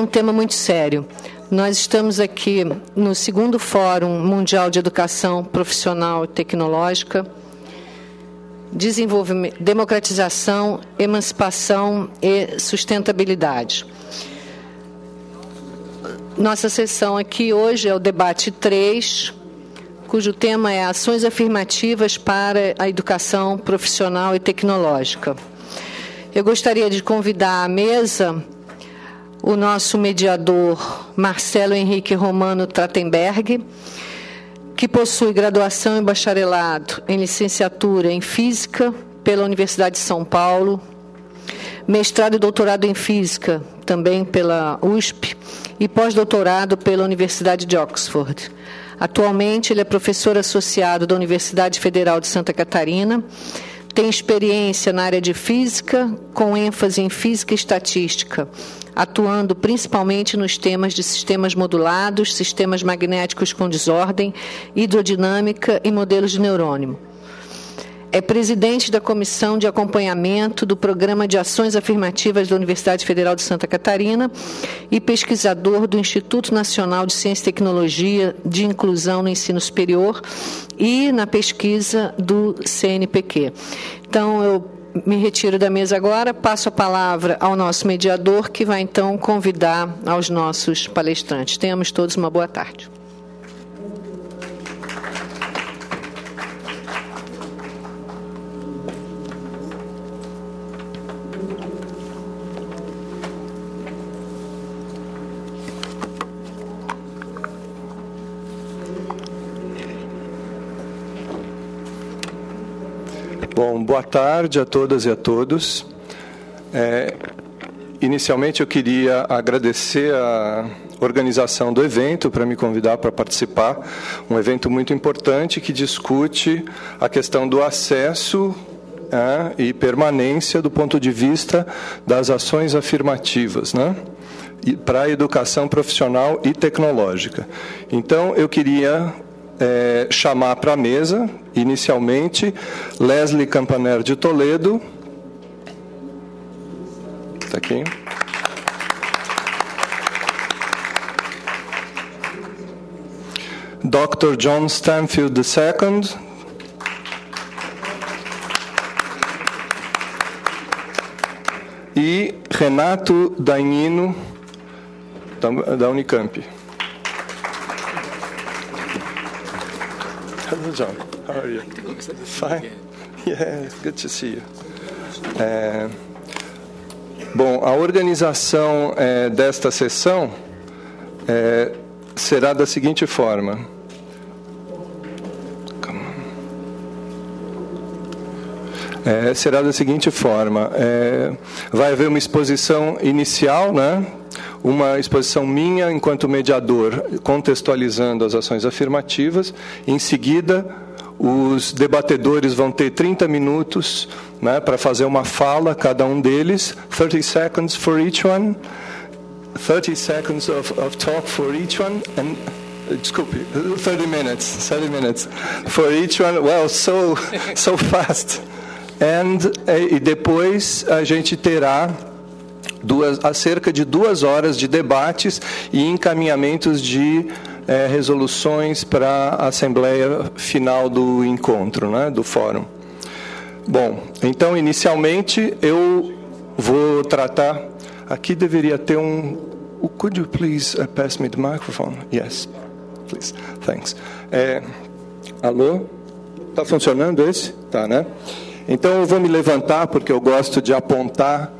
um tema muito sério. Nós estamos aqui no segundo Fórum Mundial de Educação Profissional e Tecnológica, democratização, emancipação e sustentabilidade. Nossa sessão aqui hoje é o debate 3, cujo tema é Ações afirmativas para a educação profissional e tecnológica. Eu gostaria de convidar à mesa o nosso mediador Marcelo Henrique Romano Tratenberg, que possui graduação em bacharelado em licenciatura em Física pela Universidade de São Paulo, mestrado e doutorado em Física também pela USP e pós-doutorado pela Universidade de Oxford. Atualmente, ele é professor associado da Universidade Federal de Santa Catarina, tem experiência na área de física, com ênfase em física e estatística, atuando principalmente nos temas de sistemas modulados, sistemas magnéticos com desordem, hidrodinâmica e modelos de neurônio. É presidente da Comissão de Acompanhamento do Programa de Ações Afirmativas da Universidade Federal de Santa Catarina e pesquisador do Instituto Nacional de Ciência e Tecnologia de Inclusão no Ensino Superior e na pesquisa do CNPq. Então, eu me retiro da mesa agora, passo a palavra ao nosso mediador, que vai então convidar aos nossos palestrantes. Tenhamos todos uma boa tarde. Bom, boa tarde a todas e a todos. É, inicialmente, eu queria agradecer a organização do evento para me convidar para participar. Um evento muito importante que discute a questão do acesso é, e permanência do ponto de vista das ações afirmativas, né? para a educação profissional e tecnológica. Então, eu queria é, chamar para a mesa, inicialmente, Leslie Campaner de Toledo. Está aqui. Dr. John Stanfield II. E Renato Dainino, da Unicamp. Hello, John. How are you? Fine. Yeah, good to see you. É, bom, a organização é, desta sessão é, será da seguinte forma. É, será da seguinte forma: é, vai haver uma exposição inicial, né? Uma exposição minha enquanto mediador, contextualizando as ações afirmativas. Em seguida, os debatedores vão ter 30 minutos né, para fazer uma fala, cada um deles, 30 seconds for each one. 30 seconds of, of talk for each one. And desculpe, 30 minutes, 30 minutes for each one. Well, so, so fast. And, e depois a gente terá duas, cerca de duas horas de debates e encaminhamentos de é, resoluções para a assembleia final do encontro, né, do fórum. Bom, então inicialmente eu vou tratar. Aqui deveria ter um. Could you please uh, pass me the microphone? Yes, please. Thanks. É, alô? Está funcionando esse? Tá, né? Então eu vou me levantar porque eu gosto de apontar